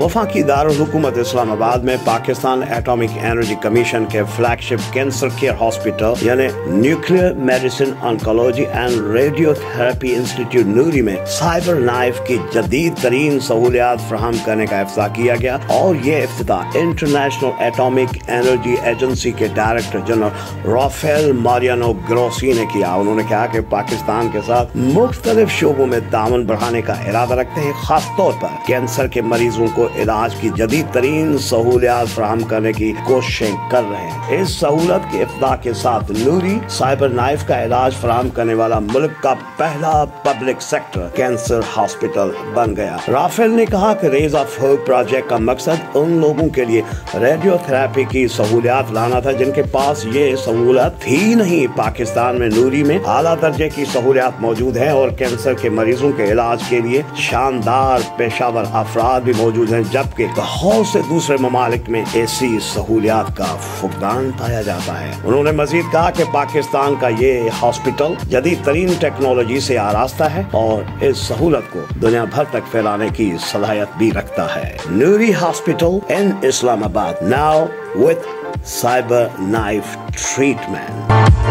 وفاقی دارالحکومت اسلام آباد میں پاکستان ایٹامک انرجی کمیشن کے flagship cancer care hospital یعنی nuclear medicine oncology and radiotherapy institute NORI میں سائبر نائف کی جدید ترین سہولیات فراہم کرنے کا افتتاح کیا گیا اور یہ افتتاح انٹرنیشنل ایٹامک انرجی ایجنسی کے director general Rafael Mariano Grossi نے کیا۔ انہوں نے کہا کہ پاکستان کے ساتھ مختلف شعبوں میں تعاون بڑھانے کا ارادہ رکھتے ہیں، خاص طور پر کینسر کے مریضوں کو کو علاج کی جدید ترین سہولیات فراہم کرنے کی کوششیں کر رہے ہیں۔ اس سہولت کے ابتدا کے ساتھ نوری سائبر نائف کا علاج فراہم کرنے والا ملک کا پہلا پبلک سیکٹر کینسر ہاسپٹل بن گیا۔ رافیل نے کہا کہ ریز آف ہوپ پروجیکٹ کا مقصد ان لوگوں کے لیے ریڈیو تھراپی کی سہولیات لانا تھا جن کے پاس یہ سہولت تھی نہیں۔ پاکستان میں نوری میں اعلیٰ درجے کی سہولیات موجود ہیں اور کینسر کے مریضوں کے علاج کے لیے شاندار پیشہ ور افراد بھی موجود ہیں جبکہ بہت سے دوسرے ممالک میں ایسی سہولیات کا فقدان پایا جاتا ہے۔ انہوں نے مزید کہا کہ پاکستان کا یہ ہاسپٹل جدید ترین ٹیکنالوجی سے آراستہ ہے اور اس سہولت کو دنیا بھر تک پھیلانے کی صلاحیت بھی رکھتا ہے۔ نوری hospital in Islamabad, now with cyber knife treatment.